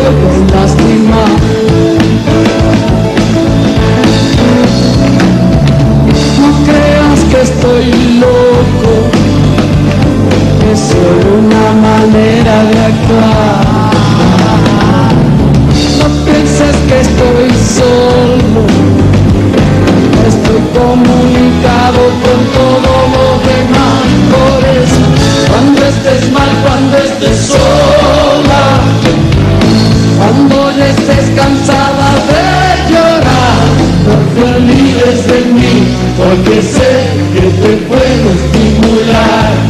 puedo lastimar. que estoy loco, es solo una manera de actuar. No pienses que estoy solo. olvides de mí, porque sé que te puedo estimular.